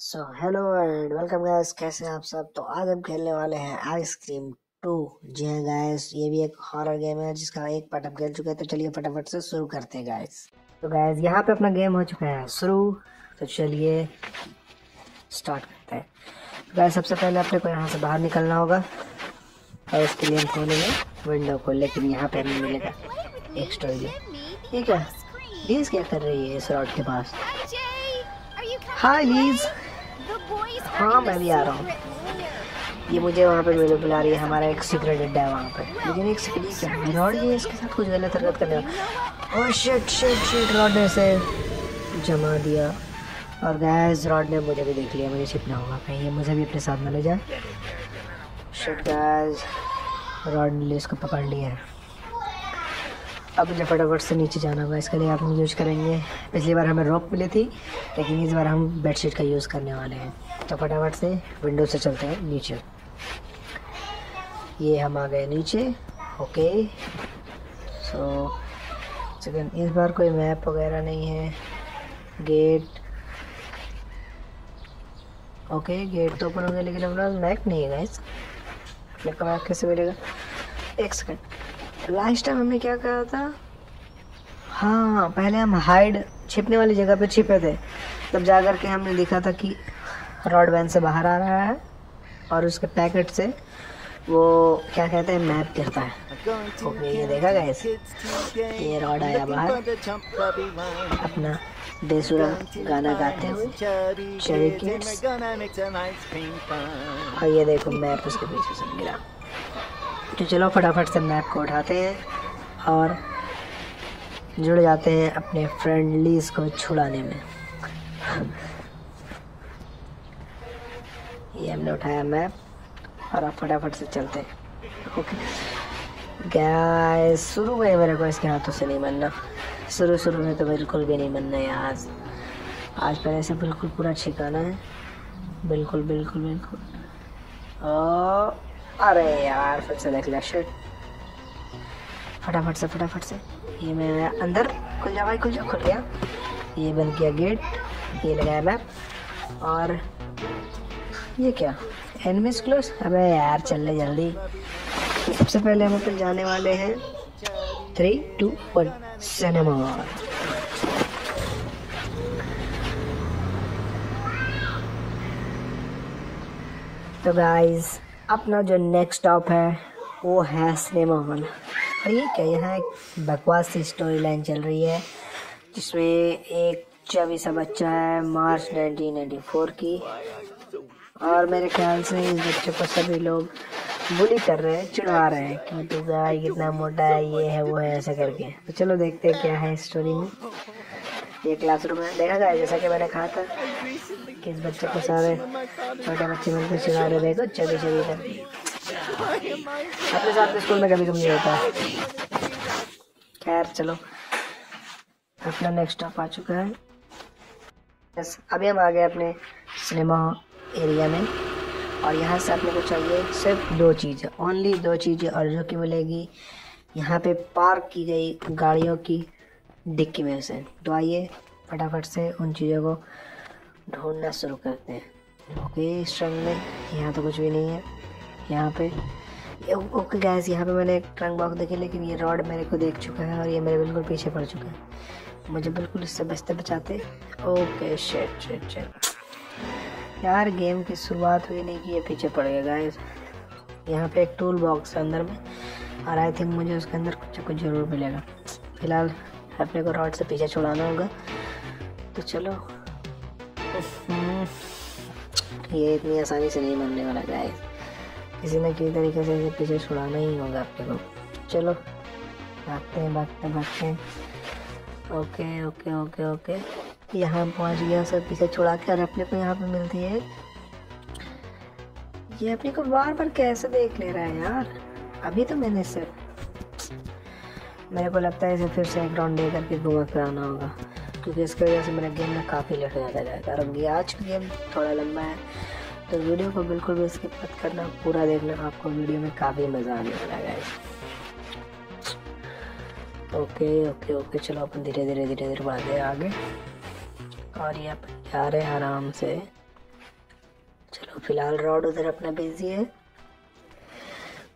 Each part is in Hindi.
So hello and welcome guys कैसे हैं आप सब? तो आज हम खेलने वाले हैं आइसक्रीम टू जी हाँ गाइस ये भी एक हॉरर गेम है जिसका एक पार्ट हम खेल चुके हैं। तो चलिए फटाफट से शुरू करते हैं गाइस तो गाइस यहाँ पे अपना गेम हो चुका है शुरू। तो चलिए स्टार्ट करते हैं। तो गाइस सबसे पहले अपने को यहाँ से बाहर निकलना होगा और इसके लिए हम खोलेंगे विंडो को, लेकिन यहाँ पे हमें मिलेगा एक स्टोरी ये क्या? लीज क्या कर रही है इस रॉड के पास? हाय लीज हाँ मैं भी आ रहा हूँ। ये मुझे वहाँ पे मिले बुला रही है, हमारा एक सीक्रेट अड्डा है वहाँ पे। लेकिन एक सीक्रेट है रॉड ये इसके साथ कुछ गलत हरकत करने oh shit shit shit Rod ने से जमा दिया। और गैस रॉड ने मुझे भी देख लिया, मुझे छिपना होगा, कहीं ये मुझे भी अपने साथ में ले जाए। शिट गैस रॉड ने इसको पकड़ लिया है। अब मुझे फटाफट से नीचे जाना होगा इसके लिए आप हम यूज़ करेंगे। पिछली बार हमें रोप मिली थी, लेकिन इस बार हम बेडशीट का यूज़ करने वाले हैं। तो फटाफट से विंडो से चलते हैं नीचे। ये हम आ गए नीचे। ओके सो सेकंड इस बार कोई मैप वगैरह नहीं है। गेट ओके गेट तो ओपन हो गया लेकिन अपना मैप नहीं है गाइस मैप कैसे मिलेगा? एक सेकंड लास्ट टाइम हमने क्या कहा था? हाँ पहले हम हाइड छिपने वाली जगह पे छिपे थे। तब जा कर के हमने देखा था कि रॉड वैन से बाहर आ रहा है और उसके पैकेट से वो, क्या कहते हैं मैप गिरता है। ओके ये देखा गैस ये रॉड आया बाहर। अपना बेसुरा गाना गाते हुए। और ये देखो मैप उसके पीछे से गिरा। तो चलो फटाफट से मैप को उठाते हैं और जुड़ जाते हैं अपने फ्रेंडलीज को छुड़ाने में। ये हमने उठाया मैप और अब फटाफट से चलते हैं। ओके गैस शुरू में मेरे को इसके हाथों से नहीं बनना शुरू शुरू में तो बिल्कुल भी नहीं बनना है आज। आज पहले से बिल्कुल पूरा छिकाना है। बिल्कुल बिल्कुल बिल्कुल। ओ अरे यार, फिर से देख लिया शिट फटाफट से फटाफट से। ये मैं अंदर, खुल जा भाई, खुल जा, खुल गया। ये बन गया गेट ये लगाया मैप और ये क्या? एनमिस क्लोज अबे यार, चल ले जल्दी। सबसे पहले हम अपन जाने वाले हैं। थ्री टू वन सिनेमा तो गाइस अपना जो नेक्स्ट स्टॉप है, वो है सिनेमा हॉल और ये क्या, यहाँ एक बकवास सी स्टोरी लाइन चल रही है, जिसमें एक चौबीस सा बच्चा है, मार्च 1994 की। और मेरे ख्याल से इस बच्चे को सभी लोग बुली कर रहे हैं, चिढ़वा रहे हैं, कि तू गाय कितना मोटा है, ये है, वो है, ऐसा करके। तो चलो देखते हैं क्या है स्टोरी में। ये क्लासरूम है। देखा गया जैसा कि मैंने कहा था कि इस बच्चे को सारे छोटे बच्चे मिलकर चिढ़ा रहे, देखो चबी चबी कर अपने साथ स्कूल में कभी कभी होता। खैर, चलो। अपना नेक्स्ट स्टॉप आ चुका है। बस अभी हम आ गए अपने सिनेमा एरिया में। और यहाँ से अपने को चाहिए सिर्फ़ दो चीज़ें ओनली दो चीज़ें, और जो कि मिलेगी यहाँ पे पार्क की गई गाड़ियों की। डिक्की में से तो आइए फटाफट से उन चीज़ों को ढूंढना शुरू करते हैं। ओके, इस रंग में यहाँ तो कुछ भी नहीं है। यहाँ पे, ओके गैस यहाँ पे मैंने एक ट्रंक बॉक्स देखी, लेकिन ये रॉड मेरे को देख चुका है और ये मेरे बिल्कुल पीछे पड़ चुका है। मुझे बिल्कुल इससे बचते बचाते। ओके शेट शेट शेट यार गेम की शुरुआत हुई नहीं कि ये पीछे पड़ गया गाइस यहाँ पे एक टूल बॉक्स है अंदर में, और आई थिंक मुझे उसके अंदर कुछ कुछ ज़रूर मिलेगा। फ़िलहाल अपने को रॉड से पीछे छुड़ाना होगा। तो चलो। ये इतनी आसानी से नहीं बनने वाला गाइस किसी न किसी तरीके से इसे पीछे छुड़ाना ही होगा अपने को। चलो, भागते हैं, भागते भागते हैं। Okay okay okay okay. यहाँ पहुँच गया सब पीछे छुड़ा के और अपने को यहाँ पे मिलती है। ये अपने को बार बार कैसे देख ले रहा है यार? अभी तो मैंने इसे मेरे को लगता है इसे फिर से एक राउंड दे करके घुमा कर आना होगा, क्योंकि इसकी वजह से मेरा गेम में काफ़ी लेट हो जाता जाएगा। और ये आज का गेम थोड़ा लंबा है तो वीडियो को बिल्कुल भी स्किप मत करना, पूरा देखना आपको वीडियो में काफ़ी मज़ा आने वाला है ओके ओके ओके चलो अपन धीरे धीरे धीरे धीरे बढ़ते हैं आगे। और ये अपन जा रहे हैं आराम से। चलो फ़िलहाल रॉड उधर अपना बिज़ी है।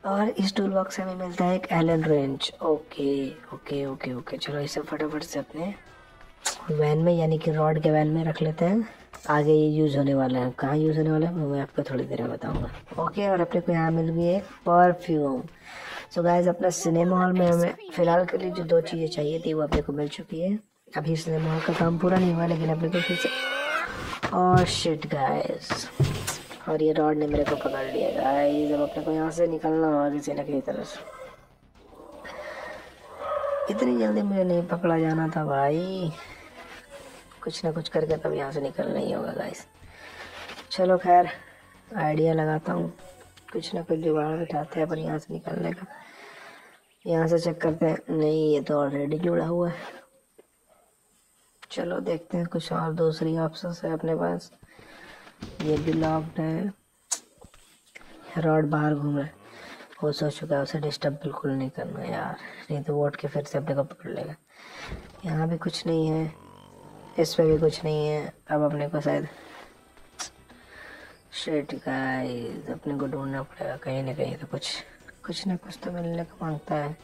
और इस टूल बॉक्स हमें मिलता है एक Allen wrench okay okay okay okay चलो इसे फटाफट से अपने वैन में, यानी कि रॉड के वैन में रख लेते हैं। आगे ये यूज़ होने वाला है। कहाँ यूज़ होने वाला है? मैं आपको थोड़ी देर में बताऊँगा। ओके और अपने को यहाँ मिल गई है परफ्यूम सो गाइज़ अपना सिनेमा हॉल में हमें फ़िलहाल के लिए जो दो चीज़ें चाहिए थी, वो अपने को मिल चुकी है। अभी सिनेमा हॉल का काम पूरा नहीं हुआ, लेकिन अपने को फिर से और शिट गाइस और ये रॉड ने मेरे को पकड़ लिया गाइस अब अपने को यहाँ से निकलना होगा किसी न किसी तरह से। इतनी जल्दी मुझे नहीं पकड़ा जाना था, भाई। कुछ ना कुछ करके तब यहाँ से निकलना ही होगा गाइस चलो खैर आइडिया लगाता हूँ। कुछ ना कुछ जुगाड़ बिठाते हैं पर यहाँ से निकलने का। यहाँ से चेक करते हैं। नहीं, ये तो ऑलरेडी जुड़ा हुआ है। चलो देखते हैं कुछ और दूसरी ऑप्शन है अपने पास। ये भी लॉक्ड है। रॉड बाहर घूम रहा है। वो सोच चुका है, उसे डिस्टर्ब बिल्कुल नहीं करना यार। नहीं तो वोट के फिर से अपने को पकड़ लेगा। यहाँ भी कुछ नहीं है। इस पे भी कुछ नहीं है। अब अपने को शायद शेट गाइस अपने को ढूंढना पड़ेगा। कहीं ना कहीं तो कुछ कुछ ना कुछ तो मिलने को माँगता है।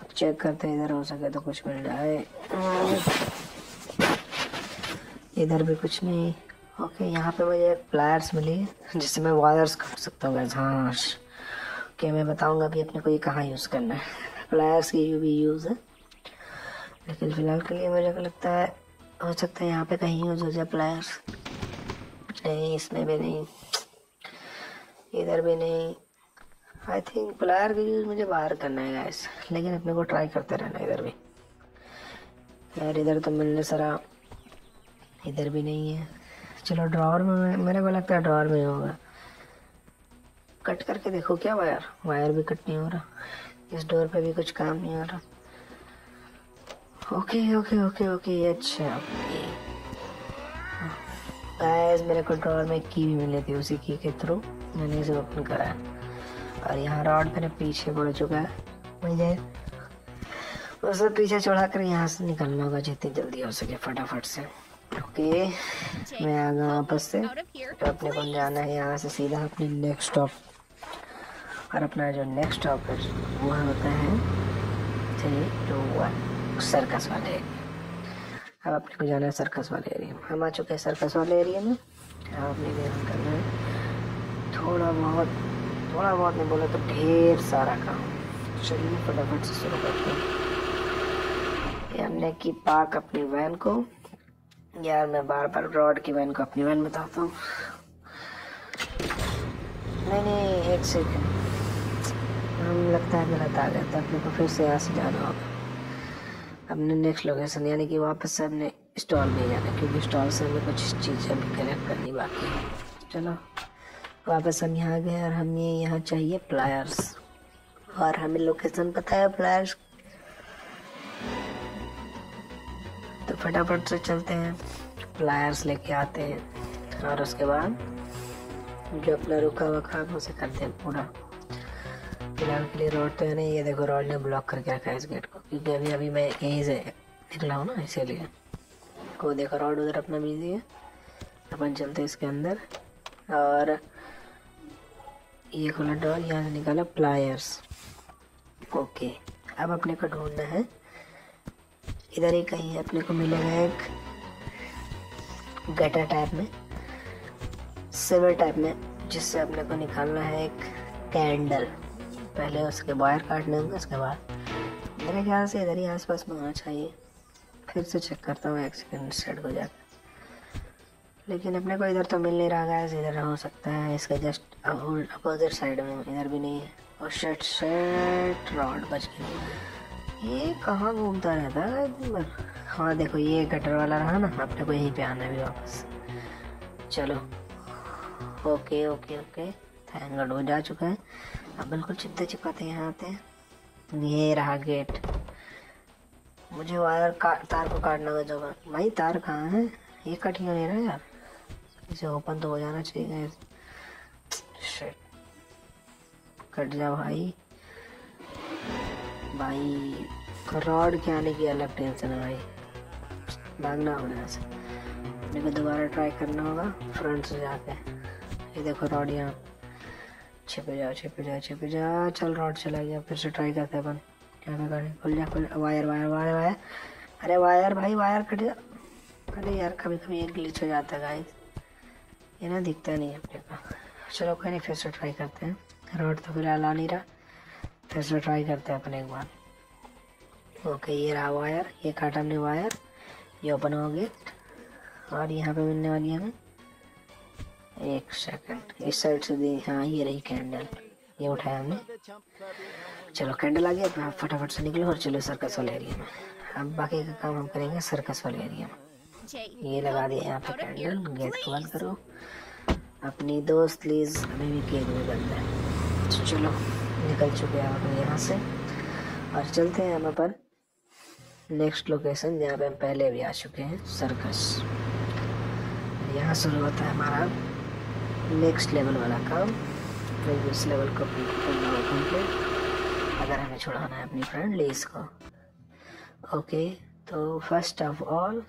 अब चेक करते हैं, इधर हो सके तो कुछ मिल जाए। इधर भी कुछ नहीं। ओके यहाँ पे मुझे एक प्लायर्स मिली जिससे मैं वायर्स काट सकता हूँ गैस हाँ ओके मैं बताऊँगा अभी अपने को ये कहाँ यूज़ करना है. प्लायर्स की यू भी यूज़ है. लेकिन फ़िलहाल के लिए मुझे लगता है, हो सकता है यहाँ पे कहीं यूज़ हो जाए प्लायर्स नहीं, इसमें भी नहीं. इधर भी नहीं. आई थिंक प्लायर का यूज़ मुझे बाहर करना है गैस लेकिन अपने को ट्राई करते रहना इधर भी. यार, इधर तो मिलने सरा इधर भी नहीं है. चलो ड्रॉर में मेरे को लगता है ड्रॉर में होगा। कट करके देखो क्या वायर वायर भी कट नहीं हो रहा। इस डोर पे भी कुछ काम नहीं हो रहा। ओके ओके ओके ओके अच्छा। गाइस मेरे को ड्रॉर में की भी मिली थी उसी की के थ्रू मैंने इसे ओपन करा है। और यहाँ रॉड मेरे पीछे पड़ चुका है। मुझे उसे पीछे चढ़ा कर यहाँ से निकलना होगा जितनी जल्दी हो सके फटाफट से। ओके मैं आ गया वापस से। तो अपने को जाना है यहाँ से सीधा अपने नेक्स्ट स्टॉप और अपना जो नेक्स्ट स्टॉप है वो होता है थ्री टू वन सर्कस वाले एरिया अब अपने को जाना है सर्कस वाले एरिया में हम आ चुके हैं सर्कस वाले एरिया में। अब अपने को यहाँ करना है। थोड़ा बहुत थोड़ा बहुत नहीं बोला तो ढेर सारा काम। चलिए फटाफट से शुरू करते हैं। हमने की पार्क अपनी वैन को। यार, मैं बार बार रॉड की वैन को अपनी वैन बताता हूँ। नहीं नहीं, एक सेकेंड हम लगता है गलत आ गया था अपने को फिर से यहाँ से जाना होगा। अपने नेक्स्ट लोकेशन यानी कि वापस से अपने स्टॉल में जाना, क्योंकि स्टॉल से हमें कुछ चीज़ें भी कलेक्ट करनी बाकी है। चलो, वापस हम यहाँ गए और हमें यहाँ चाहिए प्लायर्स और हमें लोकेशन पता है प्लायर्स फटाफट से चलते हैं प्लायर्स लेके आते हैं, और उसके बाद जो अपना रुका हुआ काम उसे करते हैं पूरा। फ़िलहाल के लिए रोड तो है नहीं, ये देखो रोड ने ब्लॉक करके रखा है इस गेट को, क्योंकि अभी अभी मैं यहीं से निकला हूँ ना, इसीलिए। को देखो रोड उधर अपना बिज़ी है। अपन चलते हैं इसके अंदर, और ये खुला डोर यहाँ से निकाला प्लायर्स ओके अब अपने को ढूंढना है। इधर ही कहीं अपने को मिलेगा एक गटर टाइप में, सिल्वर टाइप में, जिससे अपने को निकालना है एक कैंडल। पहले उसके वायर काटने होंगे, उसके बाद मेरे ख्याल से इधर ही आसपास में होना चाहिए। फिर से चेक करता हूँ, एक सेकेंड सेट को जाकर लेकिन अपने को इधर तो मिल नहीं रहा है इधर हो सकता है, इसका जस्ट अपोजिट साइड में, इधर भी नहीं है। और शर्ट शर्ट रॉड बच गई। ये कहाँ घूमता रहता है दिन हाँ देखो, ये गटर वाला रहा ना अपने को यहीं पे आना है भी वापस। चलो। Okay okay okay. Thank God वो जा चुका है। अब बिल्कुल चिपते चिपकाते यहाँ आते हैं। ये रहा गेट मुझे वायर का, तार को काटना का जगह। भाई, तार कहाँ है? ये कट क्यों नहीं रहा यार? इसे ओपन तो हो जाना चाहिए कट जा भाई। भाई रॉड के आने की अलग टेंशन है भाई। भागना होगा यहाँ से। मेरे को दोबारा ट्राई करना होगा फ्रंट से जाके। ये देखो रॉड यहाँ। छिपे जाओ छिपे जाओ, छिपे जा चल रॉड चला गया, फिर से ट्राई करते हैं अपन। क्या मैं करें खुल जा, खुल वायर वायर वायर वायर अरे वायर भाई वायर कट जा। अरे यार कभी कभी एक ग्लिच हो जाता है गाइस ये ना दिखता नहीं अपने का। चलो कोई नहीं, फिर से ट्राई करते हैं। रॉड तो फ़िलहाल आ नहीं रहा। फिर से ट्राई करते हैं अपने एक बार। ओके ये रहा वायर ये काटा हमने वायर ये ओपन हो गया। और यहाँ पे मिलने वाली हमें एक सेकंड इस साइड से दी हाँ ये रही कैंडल ये उठाया हमने। चलो कैंडल आ गया आप फटाफट से निकलो और चलो सर्कस वाले एरिया में। अब बाकी का काम हम करेंगे सर्कस वाले एरिया में। ये लगा दिया यहाँ पे कैंडल गेट को बंद करो। अपनी दोस्त प्लीज़ अभी भी केक में बंद है। तो चलो। निकल चुके हैं हम यहाँ से। और चलते हैं हम अपन नेक्स्ट लोकेशन जहाँ पे हम पहले भी आ चुके हैं सर्कस यहाँ शुरू होता है हमारा नेक्स्ट लेवल वाला काम। प्रीवियस लेवल को अगर हमें छुड़ाना है अपनी फ्रेंड लीज को ओके तो फ़र्स्ट ऑफ़ ऑल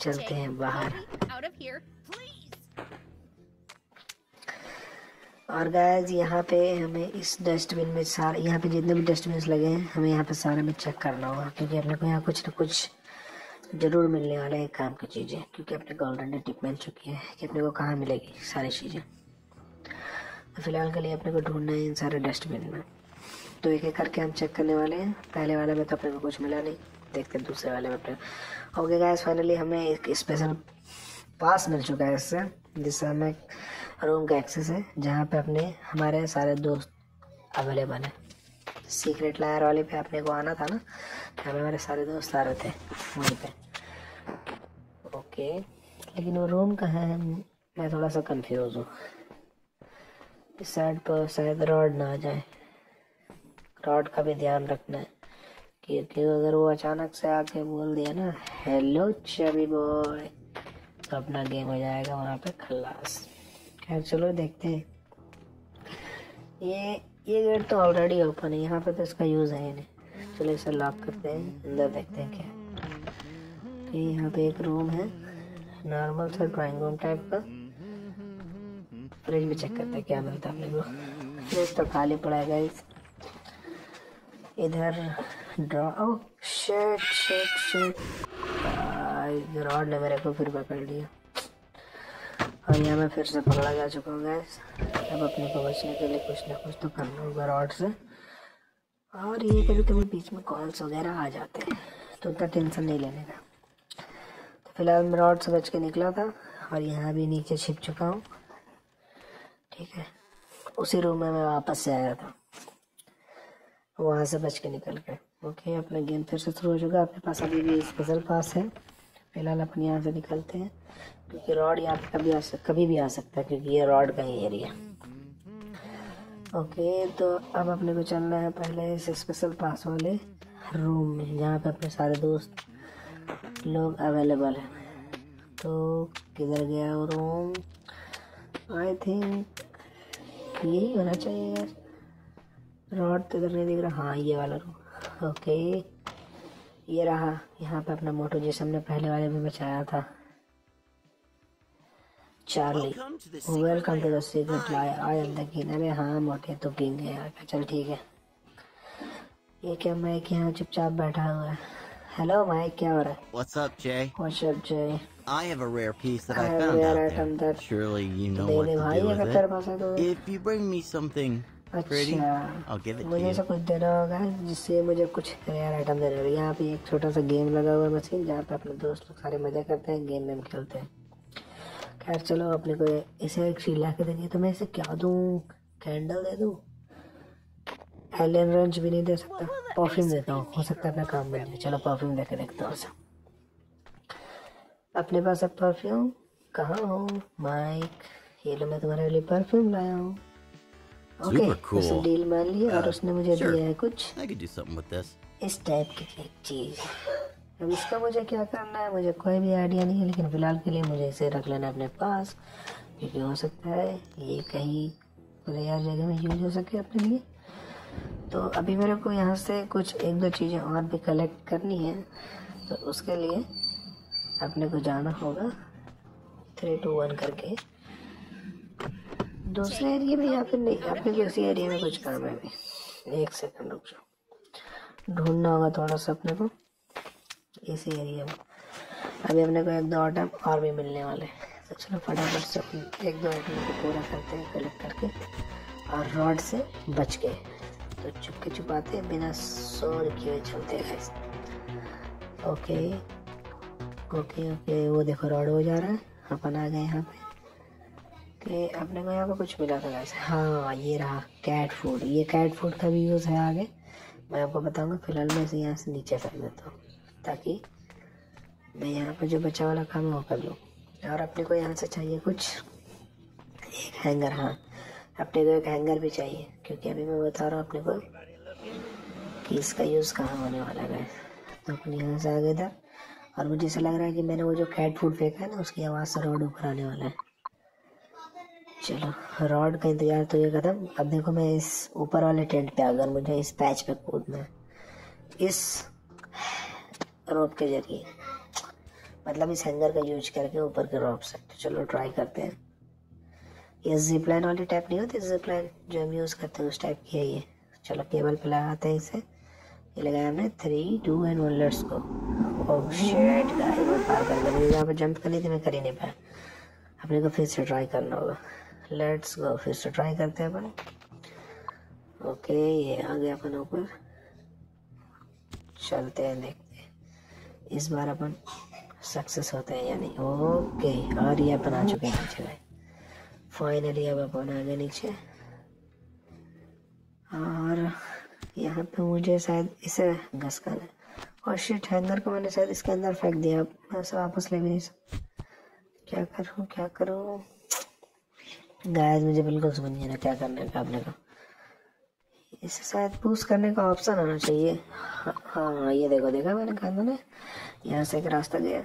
चलते हैं बाहर। और गैज यहाँ पे हमें इस डस्टबिन में सारे, यहाँ पे जितने भी डस्टबिन लगे हैं, हमें यहाँ पे सारे में चेक करना होगा, क्योंकि अपने को यहाँ कुछ ना कुछ ज़रूर मिलने वाला है काम की चीज़ें, क्योंकि अपने को ऑलरेडी टिप मिल चुकी है कि अपने को कहाँ मिलेगी सारी चीज़ें। तो फ़िलहाल के लिए अपने को ढूंढना है इन सारे डस्टबिन में। तो एक एक करके हम चेक करने वाले हैं। पहले वाले में तो अपने को कुछ मिला नहीं। देखते दूसरे वाले में अपने ओके गैस फाइनली हमें एक स्पेशल पास मिल चुका है इससे, जिससे हमें रूम का एक्सेस है जहाँ पे अपने, हमारे सारे दोस्त अवेलेबल हैं। सीक्रेट लायर वाले पे अपने को आना था ना, जहाँ पे हमारे सारे दोस्त आ रहे थे, वहीं पे। ओके लेकिन वो रूम कहाँ है, मैं थोड़ा सा कंफ्यूज हूँ। इस साइड पर शायद रॉड ना आ जाए। रॉड का भी ध्यान रखना है, क्योंकि अगर वो अचानक से आके बोल दिया ना हेलो चबी बॉय तो अपना गेम हो जाएगा वहाँ पे खल्लास खैर, चलो देखते हैं। ये ये गेट तो ऑलरेडी ओपन है, यहाँ पे तो इसका यूज़ है नहीं। चलो इसे लॉक करते हैं, अंदर देखते हैं क्या। तो यहाँ पे एक रूम है नॉर्मल सा ड्राइंग रूम टाइप का। फ्रिज में चेक करते हैं क्या मिलता है अपने को। फ्रिज तो खाली पड़ा है गाइस इधर drawer shit shit shit Rod ने मेरे को फिर पकड़ लिया। और यहाँ मैं फिर से पकड़ा जा चुका हूँ गैस अब अपने को बचने के लिए कुछ ना कुछ तो करना होगा रॉड से। और ये कभी कभी बीच में कॉल्स वगैरह आ जाते हैं तो उतना टेंशन नहीं लेने का। तो फ़िलहाल मैं रॉड से बच के निकला था और यहाँ भी नीचे छिप चुका हूँ। ठीक है? उसी रूम में मैं वापस से आया था। वहाँ से बच के निकल गए ओके अपना गेम फिर से शुरू हो चुका अपने पास अभी भी स्पेशल पास है। फ़िलहाल अपन यहाँ से निकलते हैं, क्योंकि रॉड यहाँ पे कभी आ सक, कभी भी आ सकता है, क्योंकि ये रॉड का ही एरिया ओके तो अब अपने को चलना है पहले इस स्पेशल पास वाले रूम में, जहाँ पे अपने सारे दोस्त लोग अवेलेबल हैं। तो किधर गया वो रूम आई थिंक यही होना चाहिए यार। रॉड तो इधर नहीं दिख रहा। हाँ ये वाला रूम ओके ये रहा यहाँ पे अपना मोटो जिस हमने पहले वाले में बचाया था। चार्ली वेलकम टू दीजन आई एम दिन अरे हाँ मोटे तो किंग है चल ठीक है। ये क्या माइक यहाँ चुपचाप बैठा हुआ है? हेलो माइक क्या हो रहा है? What's up Jay what's up Jay I have a rare piece that I, I found out there. Surely you know what to do with it. तो। If you अच्छा। मुझे ऐसा कुछ देना होगा जिससे मुझे कुछ रेयर आइटम देना होगा यहाँ पे एक छोटा सा गेम लगा हुआ है मशीन जहाँ पे अपने दोस्त लोग सारे मज़ा करते हैं गेम वेम खेलते हैं। खैर चलो अपने को इसे एक चीज़ ला के देनी है तो मैं इसे क्या दूँ? कैंडल दे दूँ? एलियन रेंज भी नहीं दे सकता। परफ्यूम देता हूँ। हो सकता है अपना काम बन जाए चलो परफ्यूम दे के देखता हूँ अपने पास अब परफ्यूम कहाँ हो? माइक ये लो मैं तुम्हारे लिए परफ्यूम लाया हूँ। Okay cool. उसने डील मान ली और Uh, उसने मुझे sure. दिया है कुछ. इस टाइप की एक चीज़ अब इसका मुझे क्या करना है मुझे कोई भी आइडिया नहीं है लेकिन फ़िलहाल के लिए मुझे इसे रख लेना है अपने पास क्योंकि हो सकता है ये कहीं रेयर जगह में यूज़ हो सके अपने लिए तो अभी मेरे को यहाँ से कुछ एक दो चीज़ें और भी कलेक्ट करनी है तो उसके लिए अपने को जाना होगा थ्री टू वन करके दूसरे एरिया में या फिर नहीं अपने इसी एरिया में कुछ काम है अभी। एक सेकंड रुक जाओ। ढूंढना होगा थोड़ा सा अपने को इसी एरिया में। अभी अपने को एक दो आइटम और भी मिलने वाले हैं। तो चलो फटाफट से अपने एक दो आइटम को पूरा करते हैं कलेक्ट करके। और रॉड से बच के तो चुपके छुपाते बिना शोर किए चलते हैं ओके ओके ओके वो देखो रॉड हो जा रहा है। अपन आ गए यहाँ पे। अपने को यहाँ पे कुछ मिला था गाइस हाँ ये रहा कैट फ़ूड ये कैट फ़ूड का भी यूज़ है आगे। मैं आपको बताऊँगा, फ़िलहाल मैं इसे यहाँ से नीचे फेंक देता हूँ, ताकि मैं यहाँ पर जो बचा वाला काम है वो कर लूँ। और अपने को यहाँ से चाहिए कुछ, एक हैंगर हाँ। अपने को एक हैंगर भी चाहिए, क्योंकि अभी मैं बता रहा हूँ अपने को कि इसका यूज़ कहाँ होने वाला है। तो अपन यहाँ से आगे इधर। और मुझे ऐसा लग रहा है कि मैंने वो जो कैट फ़ूड फेंका है ना, उसकी आवाज़ से रोड ऊपर आने वाला है। चलो, रॉड का इंतज़ार तो ये खत्म। अब देखो मैं इस ऊपर वाले टेंट पे अगर मुझे इस पैच पे कूदना इस रोप के ज़रिए। मतलब इस हैंगर का यूज़ करके ऊपर के रोप से तो चलो ट्राई करते हैं। ये जिप लाइन वाली टाइप नहीं होती? जिप लाइन जो हम यूज़ करते हैं, उस टाइप की है ये। चलो केबल पे लगाते हैं इसे। ये लगाया हमने। Three two and one let's मैं पार कर गया मुझे यहाँ पे जंप करनी थी मैं कर ही नहीं पाया। अपने को फिर से ट्राई करना होगा। लेट्स गो फिर से ट्राई करते हैं अपन। ओके ये आ गया अपन ऊपर चलते हैं, देखते हैं। इस बार अपन सक्सेस होते हैं या नहीं? ओके और ये अपन आ चुके हैं नीचे गए फाइनली अब अपन आ गए नीचे। और यहाँ पे मुझे शायद इसे घसकाना है। और शिट हैंगर को मैंने शायद इसके अंदर फेंक दिया। मैं इसे वापस ले भी नहीं सकता। क्या करूँ क्या करूँ? गायज मुझे बिल्कुल समझ नहीं आ रहा क्या करने का आपने का इसे शायद पूछ करने का ऑप्शन आना चाहिए। हाँ हाँ ये देखो, देखा मैंने कहा मैंने यहाँ से एक रास्ता गया।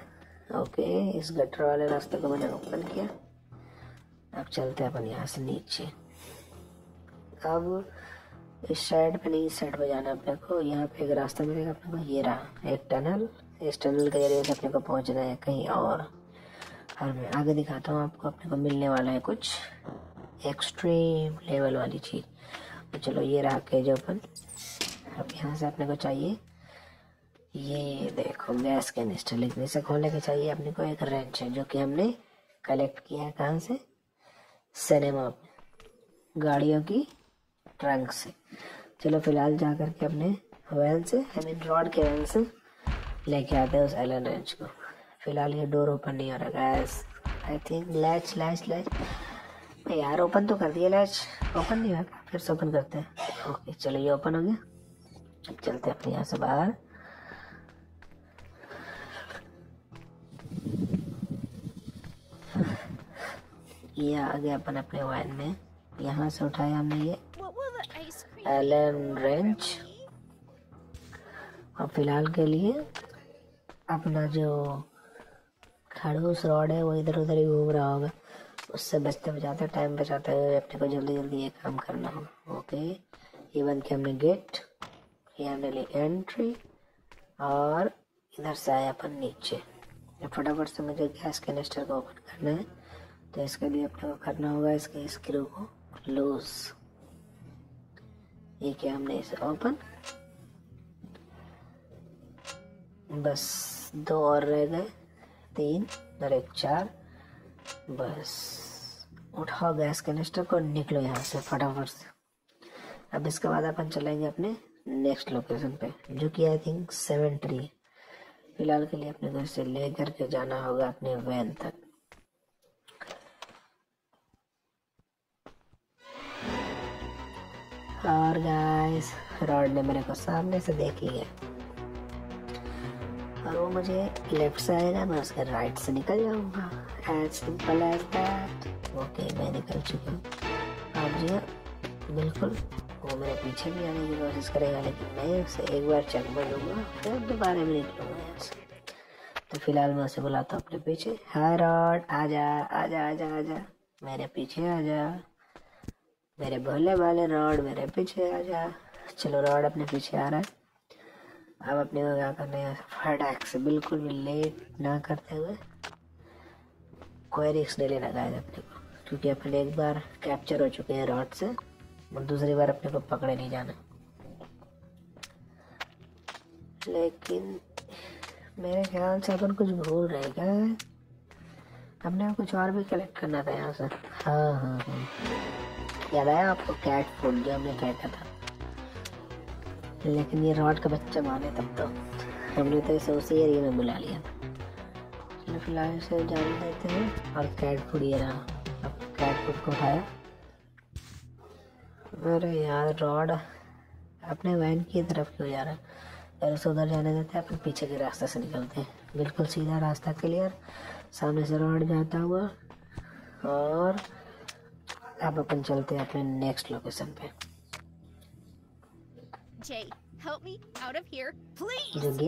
ओके इस गटर वाले रास्ते को मैंने ओपन किया। अब चलते हैं अपन यहाँ से नीचे। अब इस साइड पे नहीं, इस साइड पे जाना अपने को। यहाँ पे एक रास्ता मिलेगा अपने को। ये रहा, एक टनल इस टनल के ज़रिए अपने को पहुँचना है कहीं और। और मैं आगे दिखाता हूँ, आपको अपने को मिलने वाला है कुछ एक्सट्रीम लेवल वाली चीज़। तो चलो ये रहा के जो अपन अब यहाँ से अपने को चाहिए, ये देखो, गैस कैनिस्टर लेकिन इसे खोलने के चाहिए अपने को एक रेंच है, जो कि हमने कलेक्ट किया है कहाँ से? सिनेमा गाड़ियों की ट्रंक से। चलो फ़िलहाल जा करके अपने वैन से आई मीन रॉड के वैन से लेके आते हैं उस एलन रेंच को। फ़िलहाल ये डोर ओपन नहीं हो रहा guess I think latch latch latch यार ओपन तो कर दिया लैच ओपन नहीं हुआ, फिर से ओपन करते हैं. ओके चलो ये ओपन हो गया. अब चलते हैं अपने यहाँ से बाहर. ये आ गया अपन अपने वैन में. यहाँ से उठाया हमने ये. एलन रेंच और फ़िलहाल के लिए अपना जो खड़ूस रॉड है, वो इधर उधर ही घूम रहा होगा। उससे बचते, बचाते टाइम बचाते हुए अपने को जल्दी जल्दी ये काम करना होगा। ओके, ये बंद के हमने गेट ये हमने ली एंट्री और इधर से आया अपन नीचे। फटाफट से मुझे गैस कैनिस्टर को ओपन करना है तो इसके लिए अपने को करना होगा इसके स्क्रू को लूज ये किया हमने इसे ओपन बस, दो और रह गए। तीन और एक चार। बस, उठाओ गैस कैनिस्टर को, निकलो यहाँ से फटाफट से। अब इसके बाद अपन चलेंगे अपने नेक्स्ट लोकेशन पे, जो कि आई थिंक सेवन ट्री फ़िलहाल के लिए अपने घर से ले करके जाना होगा, अपने वैन तक। और गाइस रॉड ने मेरे को सामने से देख लिया वो मुझे लेफ़्ट से आएगा मैं उसके राइट से निकल जाऊँगा। As simple as that okay मैं निकल चुका हूँ। जी हाँ, बिल्कुल वो मेरे पीछे भी आने की कोशिश करेगा लेकिन मैं उसे एक बार चक लूँगा फिर दोबारा भी निकलूँगा यहाँ से। तो फ़िलहाल मैं उसे बुलाता हूँ अपने पीछे। हाय रॉड आजा आजा आजा आजा। मेरे पीछे आजा। मेरे भोले भाले रॉड मेरे पीछे आ जा चलो रॉड अपने पीछे आ रहा है। अब अपने को क्या करना है? फटाक बिल्कुल भी लेट ना करते हुए कोई रिक्स लेना गाइस अपने को। क्योंकि अपने एक बार कैप्चर हो चुके हैं रॉड से, और दूसरी बार अपने को पकड़े नहीं जाना। लेकिन मेरे ख्याल से अपन कुछ भूल रहे क्या? हमने कुछ और भी कलेक्ट करना था यहाँ से। हाँ हाँ हाँ। याद आया आपको कैट फ़ूड जो हमने फेंका था? लेकिन ये रॉड का बच्चा माने तब तो। हमने तो इसे उसी एरिया में बुला लिया। चलो फ़िलहाल इसे जाने देते हैं। और कैट फ़ूड ये रहा। अब कैट फ़ूड को उठाया। अरे यार, रॉड। अपने वैन की तरफ़ क्यों जा रहा? है पहले से उधर जाने देते हैं, अपने पीछे के रास्ते से निकलते हैं। बिल्कुल सीधा रास्ता क्लियर। सामने से रोड जाता हुआ। और अब अपन चलते हैं अपने नेक्स्ट लोकेशन पे। Jay, help me out of here, please. जो कि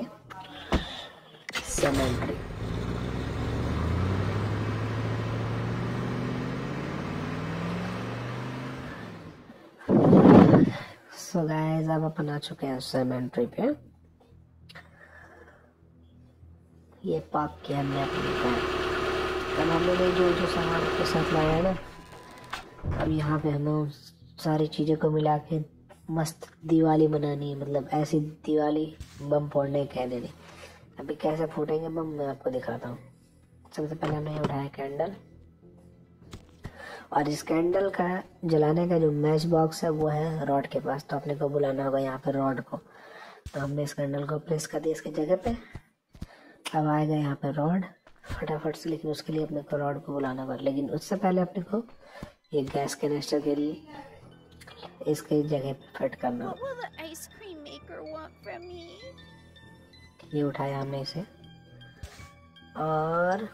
सेमेंट्री सो गाइस अब अपन आ चुके हैं सेमेंट्री पे ये पार्क किया हमने अपने कार कल हमने जो जो सामान के साथ लाया है ना अब यहाँ पे हमें सारी चीज़ों को मिला के मस्त दिवाली मनानी है मतलब ऐसी दिवाली बम फोड़ने कहने नहीं। अभी कैसे फूटेंगे बम, मैं आपको दिखाता हूँ। सबसे पहले हमने उठाया कैंडल। और इस कैंडल का जलाने का जो मैच बॉक्स है, वो है रॉड के पास। तो अपने को बुलाना होगा यहाँ पे रॉड को। तो हमने इस कैंडल को प्रेस कर दिया इसकी जगह पे। अब आएगा यहाँ पे रॉड फटाफट से, लेकिन उसके लिए अपने को रॉड को बुलाना होगा। लेकिन उससे पहले अपने को ये गैस कैनिस्टर के लिए इसके जगह पे फिट करना? ये उठाया हमने इसे। और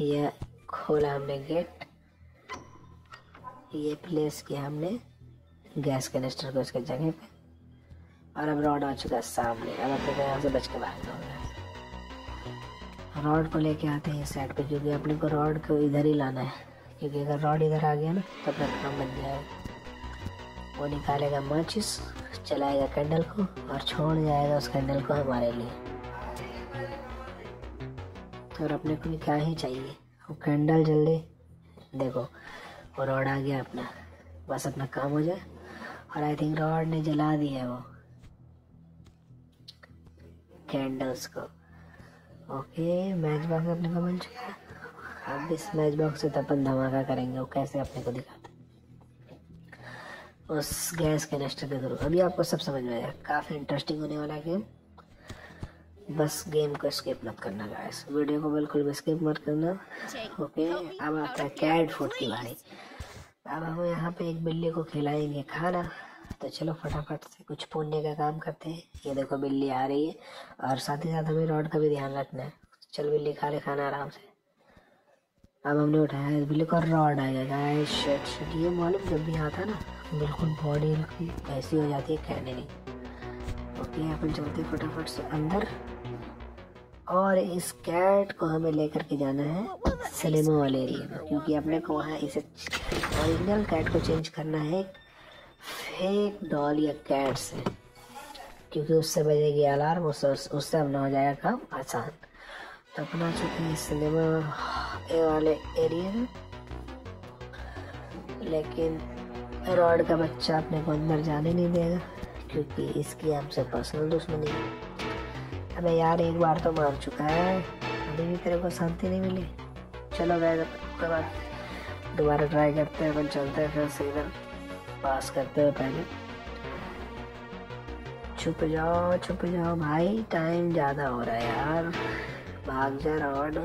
ये खोला हमने गेट ये प्लेस किया हमने गैस कैनिस्टर को इसके जगह पे। और अब रॉड आ चुका है सामने। अब अपने यहाँ से बच के भागना होगा रॉड को लेके आते हैं इस साइड पे क्योंकि अपने को रॉड को इधर ही लाना है। क्योंकि अगर रॉड इधर आ गया ना तो अपना काम बन जाएगा वो निकालेगा माचिस, चलाएगा कैंडल को और छोड़ जाएगा उस कैंडल को हमारे लिए। और अपने को क्या ही चाहिए। वो कैंडल जल्दी, देखो, वो रॉड आ गया अपना। बस अपना काम हो जाए। और आई थिंक रॉड ने जला दिया है वो। कैंडल्स को। ओके मैच बॉक्स अपने को मिल चुका है। अब इस मैच बॉक्स से तो अपन धमाका करेंगे, वो कैसे अपने को दिखाते उस गैस कैनिस्टर के थ्रू अभी आपको सब समझ में आएगा काफ़ी इंटरेस्टिंग होने वाला गेम बस गेम को स्किप मत करना गाइस वीडियो को बिल्कुल भी स्किप मत करना ओके अब आता है कैट फ़ूड की बारी। अब हम यहाँ पे एक बिल्ली को खिलाएँगे खाना। तो चलो फटाफट से कुछ पुण्य का काम करते हैं। ये देखो बिल्ली आ रही है, और साथ ही साथ हमें रॉड का भी ध्यान रखना है। चल बिल्ली खा ले, खाना आराम से। अब हमने उठाया बिल्ली को रॉड आएगा गाइस शिट शिट ये मालूम जब भी आता ना, बिल्कुल बॉडी ऐसी हो जाती है, कहने नहीं। ओके अपन चलते फटाफट से अंदर। और इस कैट को हमें लेकर के जाना है सिनेमा वाले एरिया में, क्योंकि अपने को वहाँ इसे ओरिजिनल कैट को चेंज करना है। फेक डॉल या कैट से क्योंकि उससे बजेगी अलार्म उससे उससे अपना हो जाएगा काम आसान। तो अपना चुके हैं सिनेमा ए वाले एरिया लेकिन रॉड का बच्चा अपने को अंदर जाने नहीं देगा, क्योंकि इसकी हमसे पर्सनल दुश्मनी है। अबे यार, एक बार तो मार चुका है। अभी भी तेरे को शांति नहीं मिली। चलो गए उसके बाद दोबारा ट्राई करते हैं, अपन चलते हैं फिर से इधर। पास करते हुए पहले। छुप जाओ छुप जाओ। भाई टाइम ज़्यादा हो रहा है यार। भाग जा रॉड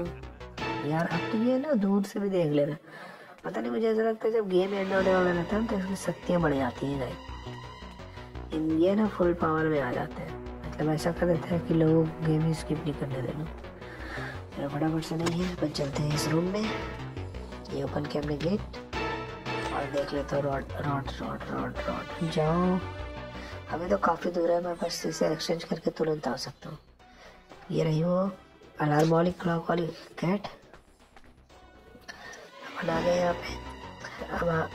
यार, अब तो ये ना दूर से भी देख ले रहा पता नहीं, मुझे ऐसा लगता है जब गेम एंड होने वाला रहता है ना तो इसकी शक्तियाँ बढ़ जाती हैं गाइस ये ना फुल पावर में आ जाते हैं। मतलब ऐसा कर देते हैं कि लोग गेम ही स्किप नहीं करने देना। चलो, फटाफट से नहीं है, अपन चलते हैं इस रूम में। ये ओपन किया हमने गेट और देख लेते हो Rod Rod Rod Rod Rod जाओ। अभी तो काफ़ी दूर है, मैं बस इसे एक्सचेंज करके तुरंत आ सकता हूँ। ये रही वो अलार्म वाली क्लॉक वाली कैट आ गए यहाँ पे अब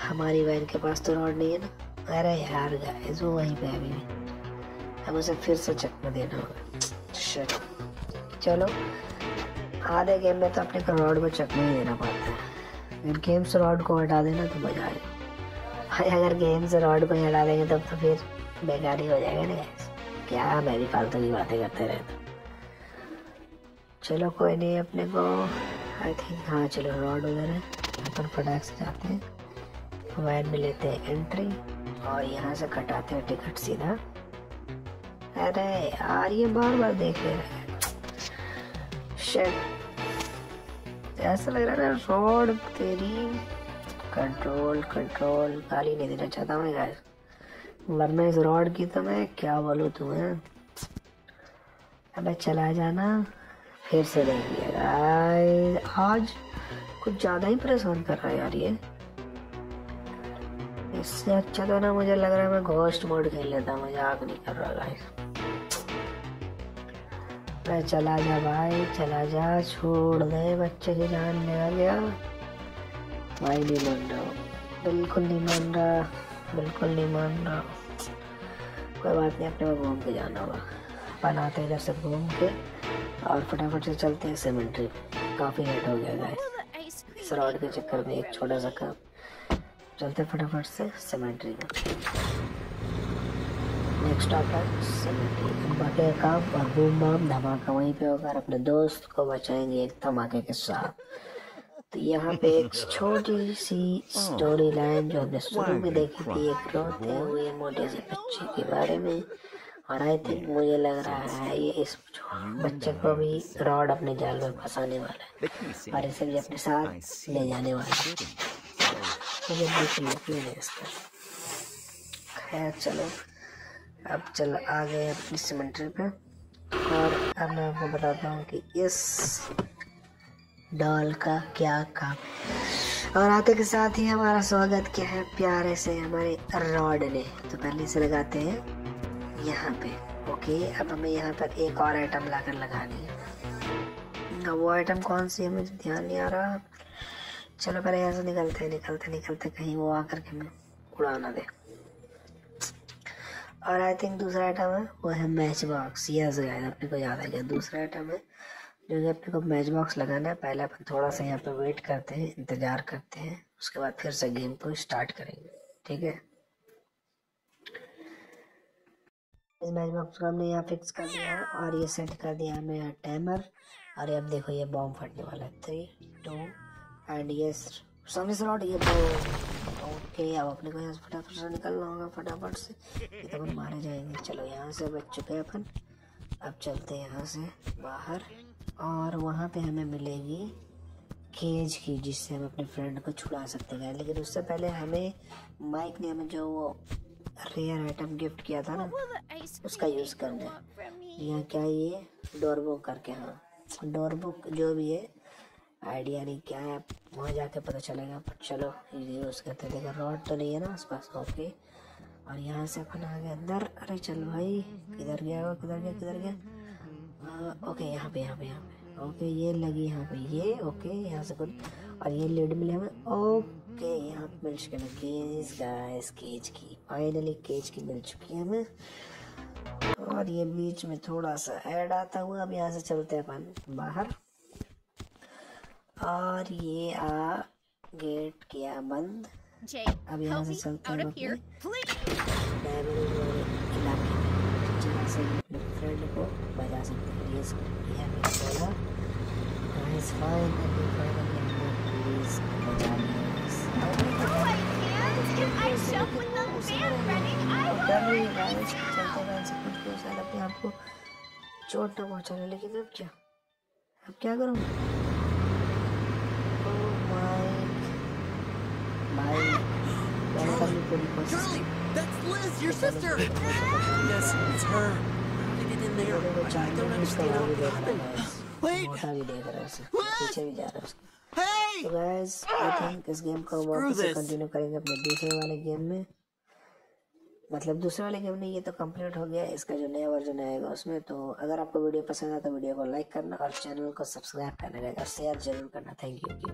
हमारी वैन के पास तो रोड नहीं है ना। अरे यार गाइस वो वहीं पे अभी भी। अब उसे फिर से चकमा देना होगा. चलो, आधे गेम में तो अपने को रॉड को चकमा ही देना पड़ता है। गेम से रॉड को हटा देना तो मज़ा आएगा। भाई, अगर गेम से रॉड को हटा देंगे तब तो फिर बेकार ही हो जाएगा ना। क्या मैं भी फालतू की बातें करते रहता चलो, कोई नहीं, अपने को आई थिंक हाँ चलो रॉड उधर है अपन फटाक से जाते हैं। मोबाइल में लेते हैं एंट्री और यहाँ से कटाते हैं टिकट सीधा। अरे यार, ये बार बार देख ले रहे हैं. ऐसा लग रहा है ना रोड तेरी। कंट्रोल कंट्रोल गाली नहीं देना चाहता मैं गाइस वरना इस रोड की तो मैं क्या बोलूँ तुम्हें? अबे चला जाना। फिर से देख लिया गाइस आज कुछ ज़्यादा ही परेशान कर रहा है यार ये। इससे अच्छा तो ना मुझे लग रहा है मैं घोस्ट मोड खेल लेता, मज़ाक नहीं कर रहा गाइस अरे चला जा भाई, चला जा, छोड़ दे बच्चे की जान ले गया। भाई नहीं मान रहा, बिल्कुल नहीं मान रहा, बिल्कुल नहीं मान रहा। कोई बात नहीं, अपने घूम के जाना होगा। आते हैं इधर से घूम के। और फटाफट से चलते हैं सीमेंट्री काफ़ी लेट हो गया गाइस इस के चक्कर में एक छोटा सा काम। चलते फटाफट से सीमेंट्री में। नेक्स्ट स्टॉप है सीमेंट्री बाकी काम और बूम बम, धमाका वहीं पे होकर अपने दोस्त को बचाएँगे एक धमाके के साथ। तो यहाँ पे एक छोटी सी स्टोरी लाइन जो हमने शुरू में देखी थी, एक रोते हुए मोटे से बच्चे के बारे में। और आई थिंक मुझे लग रहा है ये इस बच्चे को भी रॉड अपने जाल में फंसाने वाला है। और इसे भी अपने साथ ले जाने वाला है। मुझे बिल्कुल यकीन है इसका। खैर चलो। अब चल आ गए अपनी सीमेंट्री पे। और अब मैं आपको बताता हूँ कि इस डॉल का क्या काम है। और आते के साथ ही हमारा स्वागत किया है प्यारे से हमारे रॉड ने। तो पहले से लगाते हैं। यहाँ पे। ओके अब हमें यहाँ पर एक और आइटम लाकर लगानी है। वो आइटम कौन सी है, मुझे ध्यान नहीं आ रहा। चलो पहले यहाँ से निकलते निकलते निकलते कहीं वो आकर के हमें उड़ा ना दे। और आई थिंक दूसरा आइटम है, वो है मैच बॉक्स यस गाइस अपने को याद आ गया। दूसरा आइटम है, जो कि अपने को मैच बॉक्स लगाना है। पहले अपन थोड़ा सा यहाँ पे वेट करते हैं, इंतज़ार करते हैं। उसके बाद फिर से गेम को स्टार्ट करेंगे। ठीक है? इस मैच बॉक्स को हमने यहाँ फिक्स कर दिया है और ये सेट कर दिया हमें यहाँ टाइमर और ये अब देखो ये बॉम्ब फटने वाला है। थ्री टू एंड ये सामने से रॉड ये बॉम्ब ओके अब अपने को यहाँ से फटाफट से निकलना होगा, फटाफट से। ये तो अपन मारे जाएँगे। चलो यहाँ से बच चुके हैं अपन। अब चलते हैं यहाँ से बाहर। और वहाँ पे हमें मिलेगी केज की, जिससे हम अपने फ्रेंड को छुड़ा सकते हैं। लेकिन उससे पहले हमें माइक ने हमें जो वो रेयर आइटम गिफ्ट किया था ना उसका यूज़ करना me? यहाँ क्या ये डोर बुक करके हाँ। डोर बुक जो भी है आइडिया नहीं क्या है वहाँ जाके पता चलेगा। पर चलो यूज़ करते देखो रॉड तो नहीं है ना आसपास ओके और यहाँ से अपन आ गए अंदर अरे चल भाई किधर गया वो किधर गया किधर गया? हाँ, ओके यहाँ पे यहाँ पे यहाँ पे। ओके ये लगी यहाँ पे ये ओके यहाँ से कुछ। और ये लीड मिले हमें ओके यहाँ पे मिल चुके केज गाइस केज की फाइनली केज की मिल चुकी है हमें। और ये बीच में थोड़ा सा ऐड आता हुआ अब यहाँ से चलते हैं अपन बाहर और ये आ गेट किया बंद अब यहाँ से चलते हैं इलाके में जहाँ से फ्रेंड को बजा सकते हैं बोला लिया Oh, I can't. If I jump with I hurt guys myself. चलते गाइस कुछ कुछ शायद अपने आप को चोट ना पहुँचाने लेकिन अब क्या अब क्या करूँ that's Liz, your sister. Yes, it's her. How did it in there? I don't understand how it happened. Wait. है उसे है उसके Hey! तो गाइस आई थिंक इस गेम को वापस. कंटिन्यू करेंगे अपने दूसरे वाले गेम में मतलब दूसरे वाले गेम में ये तो कंप्लीट हो गया, इसका जो नया वर्जन आएगा उसमें तो अगर आपको वीडियो पसंद आया तो वीडियो को लाइक करना और चैनल को सब्सक्राइब करना रहेगा। और शेयर ज़रूर करना थैंक यू